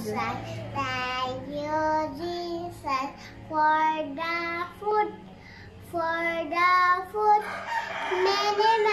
Jesus. Thank you, Jesus, for the food, for the food. Many